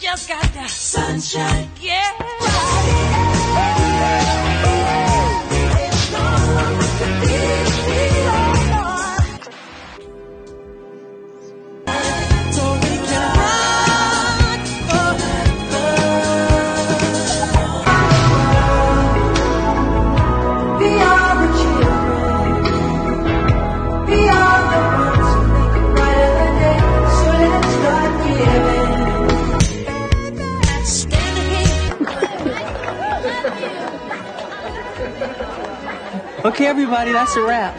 just got that sunshine. Yeah. Okay, everybody, that's a wrap.